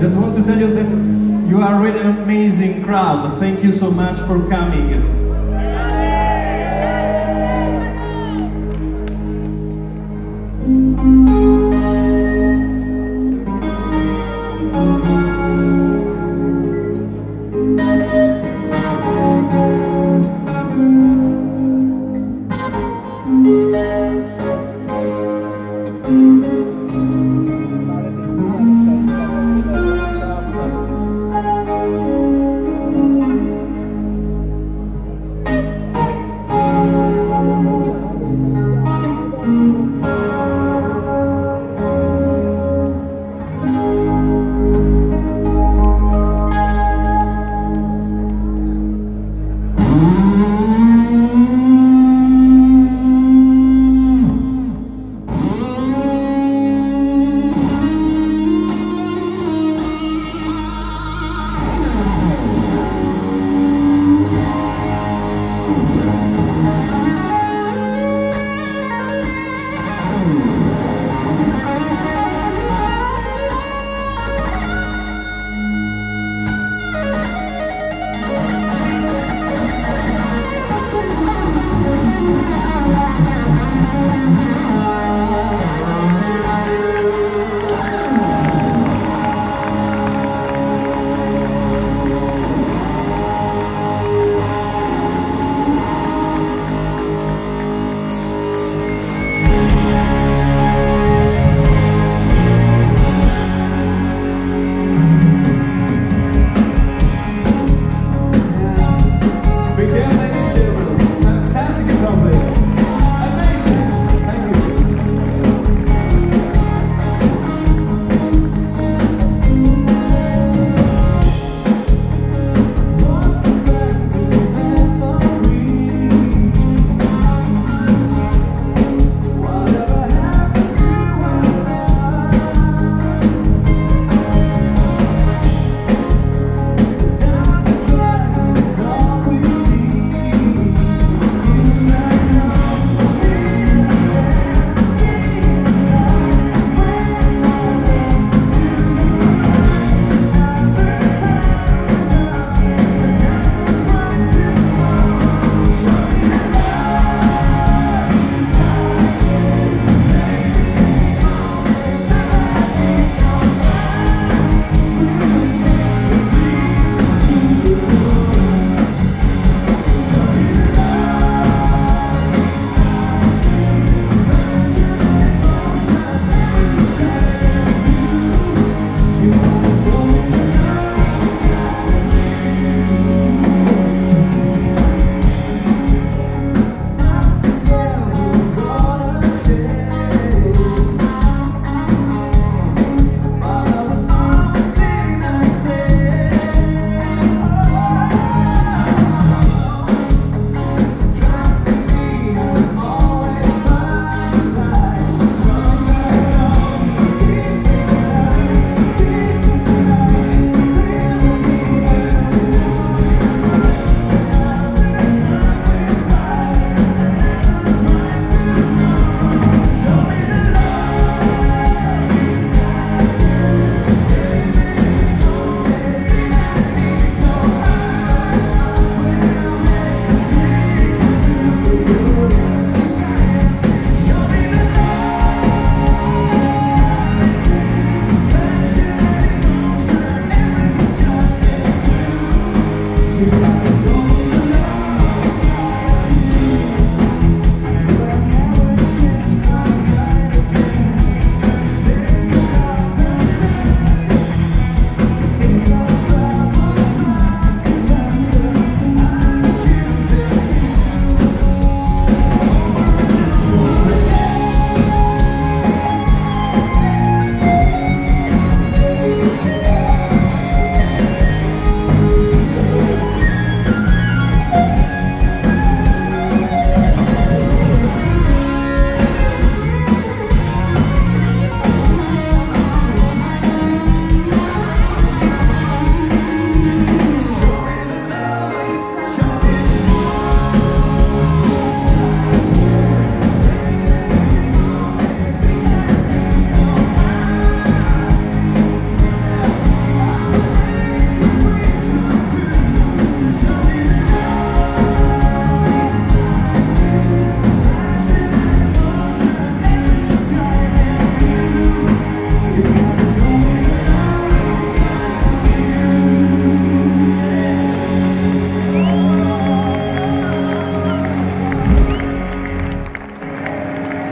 Just want to tell you that you are really an amazing crowd. Thank you so much for coming.